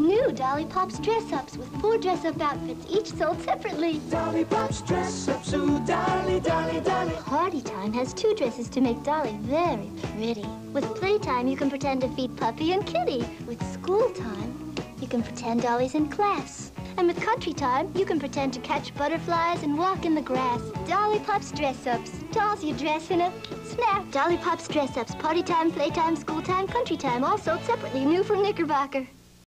new Dolly Pops dress-ups with four dress-up outfits, each sold separately. Dolly Pops dress-ups, ooh, Dolly, Dolly, Dolly. Party Time has two dresses to make Dolly very pretty. With Playtime, you can pretend to feed Puppy and Kitty. With School Time, you can pretend Dolly's in class. And with Country Time, you can pretend to catch butterflies and walk in the grass. Dolly Pops dress-ups. Dolls you dress in a snap. Dolly Pops dress-ups. Party Time, Playtime, School Time, Country Time, all sold separately, new from Knickerbocker.